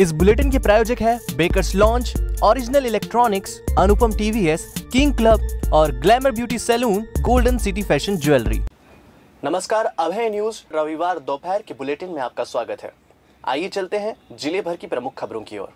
इस बुलेटिन के प्रायोजक है bakers launch, original electronics, Anupam TVS king club और glamour beauty salon, golden city fashion jewellery. नमस्कार अभय न्यूज़, रविवार दोपहर के बुलेटिन में आपका स्वागत है। आइए चलते हैं ज़िले भर की प्रमुख खबरों की ओर।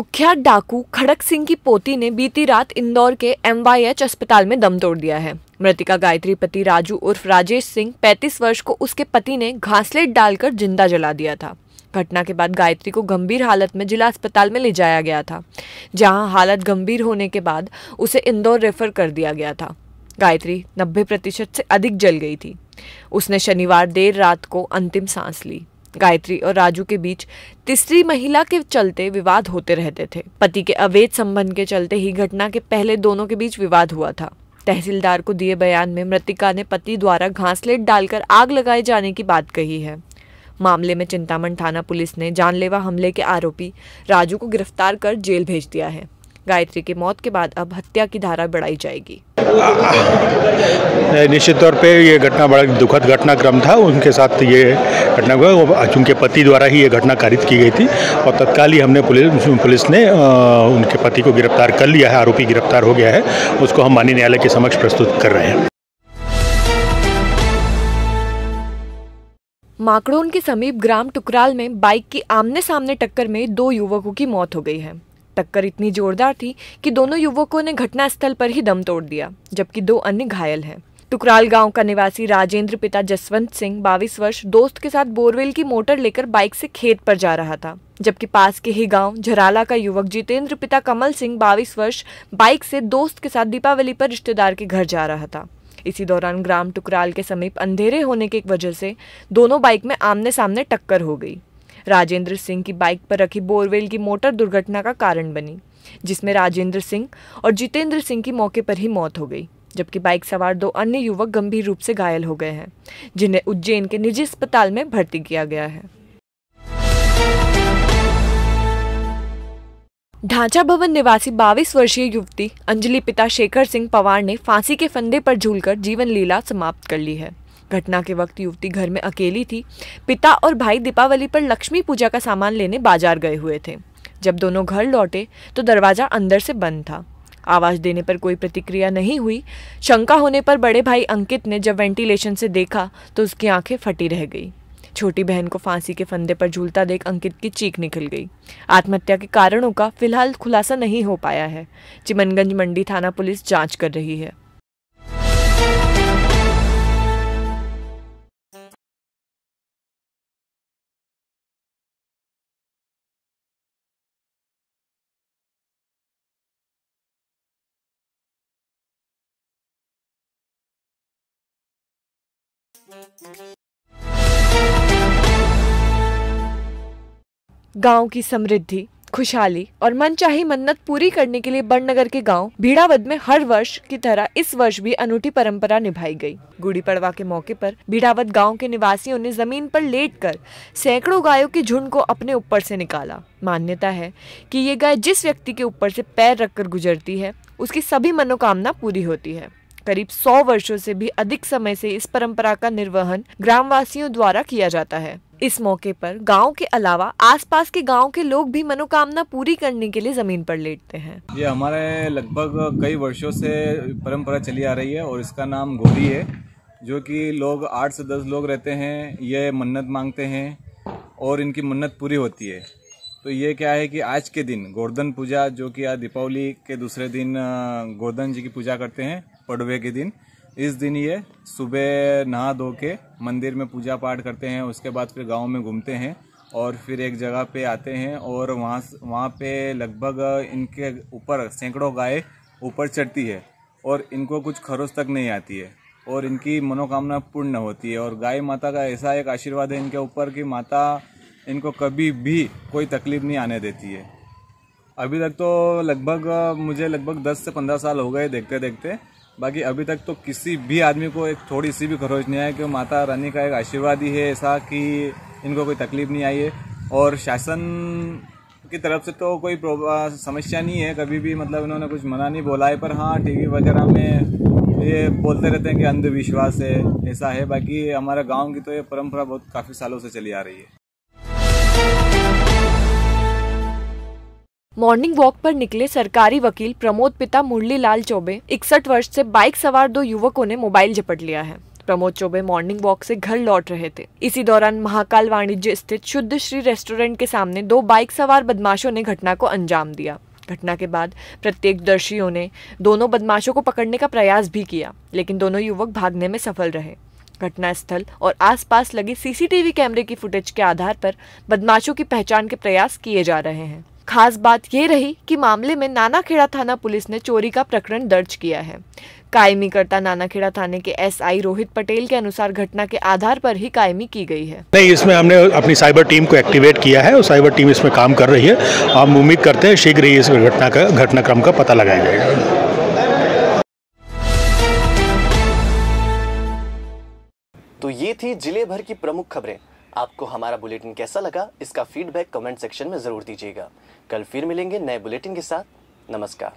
कुख्यात डाकू खड़क सिंह की पोती ने बीती रात इंदौर के एमवाईएच अस्पताल में दम तोड़ दिया है। मृतिका गायत्री, पति राजू उर्फ़ राजेश सिंह 35 वर्ष को उसके पति ने घासलेट डालकर ज़िंदा जला दिया था। घटना के बाद गायत्री को गंभीर हालत में जिला अस्पताल में ले जाया गया था, जहाँ हालत गंभीर होने के बाद उसे इंदौर रेफर कर दिया गया था। गायत्री 90 प्रतिशत से अधिक जल गई थी। उसने शनिवार देर रात को अंतिम सांस ली। गायत्री और राजू के बीच तीसरी महिला के चलते विवाद होते रहते थे। पति के अवैध संबंध के चलते ही घटना के पहले दोनों के बीच विवाद हुआ था। तहसीलदार को दिए बयान में मृतिका ने पति द्वारा घासलेट डालकर आग लगाए जाने की बात कही है। मामले में चिंतामण थाना पुलिस ने जानलेवा हमले के आरोपी राजू को गिरफ़्तार कर जेल भेज दिया है। गायत्री की मौत के बाद अब हत्या की धारा बढ़ाई जाएगी। निश्चित तौर पे ये घटना बड़ा दुखद घटनाक्रम था। उनके साथ ये घटना हुआ। चूँकि पति द्वारा ही ये घटना कारित की गई थी और तत्काल ही हमने पुलिस पुलिस ने उनके पति को गिरफ़्तार कर लिया है। आरोपी गिरफ़्तार हो गया है। उसको हम माननीय न्यायालय के समक्ष प्रस्तुत कर रहे हैं। माकड़ोन के समीप ग्राम टुकराल में बाइक की आमने सामने टक्कर में दो युवकों की मौत हो गई है। टक्कर इतनी जोरदार थी कि दोनों युवकों ने घटनास्थल पर ही दम तोड़ दिया, जबकि दो अन्य घायल हैं। टुकराल गाँव का निवासी राजेंद्र पिता जसवंत सिंह बाईस वर्ष, दोस्त के साथ बोरवेल की मोटर लेकर बाइक से खेत पर जा रहा था, जबकि पास के ही गाँव झराला का युवक जितेंद्र पिता कमल सिंह बाईस वर्ष, बाइक से दोस्त के साथ दीपावली पर रिश्तेदार के घर जा रहा था। इसी दौरान ग्राम टुकराल के समीप अंधेरे होने की वजह से दोनों बाइक में आमने सामने टक्कर हो गई। राजेंद्र सिंह की बाइक पर रखी बोरवेल की मोटर दुर्घटना का कारण बनी, जिसमें राजेंद्र सिंह और जितेंद्र सिंह की मौके पर ही मौत हो गई, जबकि बाइक सवार दो अन्य युवक गंभीर रूप से घायल हो गए हैं, जिन्हें उज्जैन के निजी अस्पताल में भर्ती किया गया है। ढांचा भवन निवासी 22 वर्षीय युवती अंजलि पिता शेखर सिंह पवार ने फांसी के फंदे पर झूलकर जीवन लीला समाप्त कर ली है। घटना के वक्त युवती घर में अकेली थी। पिता और भाई दीपावली पर लक्ष्मी पूजा का सामान लेने बाज़ार गए हुए थे। जब दोनों घर लौटे तो दरवाज़ा अंदर से बंद था। आवाज़ देने पर कोई प्रतिक्रिया नहीं हुई। शंका होने पर बड़े भाई अंकित ने जब वेंटिलेशन से देखा तो उसकी आँखें फटी रह गई। छोटी बहन को फांसी के फंदे पर झूलता देख अंकित की चीख निकल गई। आत्महत्या के कारणों का फ़िलहाल खुलासा नहीं हो पाया है। चिमनगंज मंडी थाना पुलिस जाँच कर रही है। गाँव की समृद्धि, खुशहाली और मनचाही मन्नत पूरी करने के लिए बड़नगर के गाँव भीड़ावद में हर वर्ष की तरह इस वर्ष भी अनूठी परंपरा निभाई गई। गुड़ी पड़वा के मौके पर भीड़ावद गाँव के निवासियों ने ज़मीन पर लेटकर सैकड़ों गायों के झुंड को अपने ऊपर से निकाला। मान्यता है कि ये गाय जिस व्यक्ति के ऊपर से पैर रखकर गुजरती है, उसकी सभी मनोकामना पूरी होती है। करीब 100 वर्षों से भी अधिक समय से इस परंपरा का निर्वहन ग्रामवासियों द्वारा किया जाता है। इस मौके पर गाँव के अलावा आसपास के गाँव के लोग भी मनोकामना पूरी करने के लिए ज़मीन पर लेटते हैं। ये हमारे लगभग कई वर्षों से परंपरा चली आ रही है और इसका नाम गोदी है, जो कि लोग, आठ से दस लोग रहते हैं, ये मन्नत मांगते हैं और इनकी मन्नत पूरी होती है। तो ये क्या है कि आज के दिन गोवर्धन पूजा, जो कि आज दीपावली के दूसरे दिन गोवर्धन जी की पूजा करते हैं पड़वे के दिन। इस दिन ये सुबह नहा धो के मंदिर में पूजा पाठ करते हैं, उसके बाद फिर गाँव में घूमते हैं और फिर एक जगह पे आते हैं और वहाँ वहाँ पे लगभग इनके ऊपर सैकड़ों गाय ऊपर चढ़ती है और इनको कुछ खरोच तक नहीं आती है और इनकी मनोकामना पूर्ण होती है और गाय माता का ऐसा एक आशीर्वाद है इनके ऊपर कि माता इनको कभी भी कोई तकलीफ़ नहीं आने देती है। अभी तक तो लगभग, मुझे लगभग 10 से 15 साल हो गए देखते देखते बाकी अभी तक तो किसी भी आदमी को एक थोड़ी सी भी खरोच नहीं आया कि माता रानी का एक आशीर्वाद ही है ऐसा कि इनको कोई तकलीफ़ नहीं आई है। और शासन की तरफ़ से तो कोई समस्या नहीं है। कभी भी मतलब इन्होंने कुछ मना नहीं बोला है, पर हाँ टीवी वगैरह में ये बोलते रहते हैं कि अंधविश्वास है, ऐसा है। बाकी हमारा गाँव की तो ये परंपरा बहुत काफ़ी सालों से चली आ रही है। मॉर्निंग वॉक पर निकले सरकारी वकील प्रमोद पिता मुरली लाल चौबे, इकसठ वर्ष से बाइक सवार दो युवकों ने मोबाइल झपट लिया है। प्रमोद चौबे मॉर्निंग वॉक से घर लौट रहे थे। इसी दौरान महाकाल वाणिज्य स्थित शुद्ध श्री रेस्टोरेंट के सामने दो बाइक सवार बदमाशों ने घटना को अंजाम दिया। घटना के बाद प्रत्येक दर्शियों ने दोनों बदमाशों को पकड़ने का प्रयास भी किया, लेकिन दोनों युवक भागने में सफल रहे। घटनास्थल और आसपास लगे सीसीटीवी कैमरे की फुटेज के आधार पर बदमाशों की पहचान के प्रयास किए जा रहे हैं। खास बात ये रही कि मामले में नानाखेड़ा थाना पुलिस ने चोरी का प्रकरण दर्ज किया है। कायमी करता नानाखेड़ा थाने के एसआई रोहित पटेल के अनुसार घटना के आधार पर ही कायमी की गई है। नहीं इसमें हमने अपनी साइबर टीम को एक्टिवेट किया है और साइबर टीम इसमें काम कर रही है। हम उम्मीद करते हैं शीघ्र ही इस घटना का घटनाक्रम का पता लगाया जाएगा। तो ये थी ज़िले भर की प्रमुख खबरें। आपको हमारा बुलेटिन कैसा लगा, इसका फीडबैक कमेंट सेक्शन में ज़रूर दीजिएगा। कल फिर मिलेंगे नए बुलेटिन के साथ। नमस्कार।